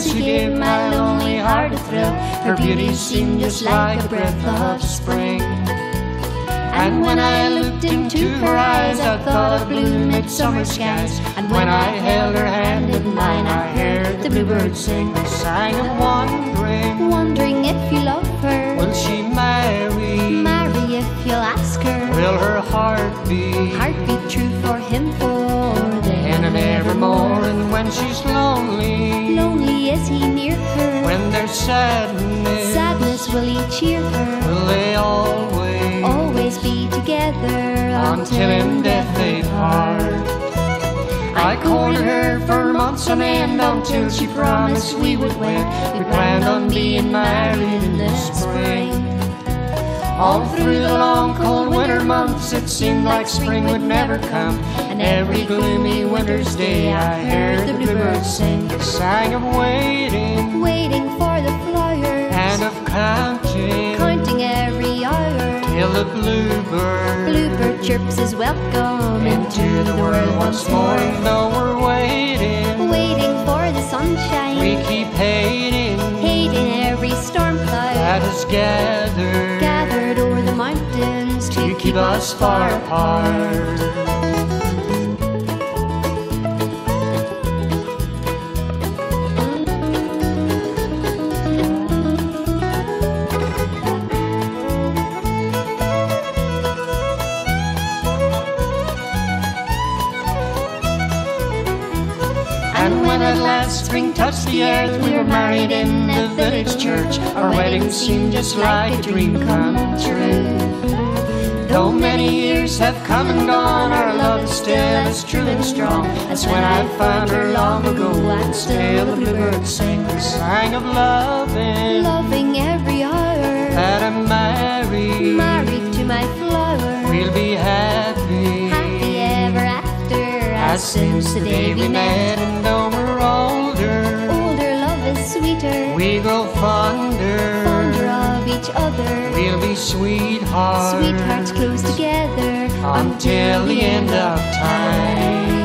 since you gave my lonely heart a thrill. Her beauty seemed just like a breath of spring. And when I looked into her eyes, I thought of blue midsummer skies. And when I held her hand in mine, I heard the bluebird sing a song of wondering. Wondering if you love her. Will she marry? Marry if you'll ask her. Will her heart be? Heart be true for him for And evermore, and when she's lonely, Lonely is he near her. when there's sadness, Sadness will he cheer her. will they always, Always be together until in death they part? I courted her for months on end until she promised we would wed. We planned on being married in the spring. All through the long cold winter months, it seemed like spring would never come. And every gloomy winter's day, I heard the bluebird sing a song of waiting Waiting for the flowers. and of counting Counting every hour. till the bluebird Bluebird chirps his welcome into the world once more. Though we're waiting, Waiting for the sunshine. we keep hating Hating every storm cloud. that has gathered Gathered o'er the mountains to keep us far apart. When at last spring touched the earth, we were married in the village church. Our wedding seemed just like a dream come true. Though many years have come and gone, our love is still as true and strong as when I found her long ago. And still the bluebird sing the song of loving. Loving every hour. That I'm married, Married to my flower. we'll be happy. Happy ever after. As since the day we met, we're older, Older love is sweeter. we grow fonder. Fonder of each other. We'll be sweethearts, Sweethearts close together until the end of time.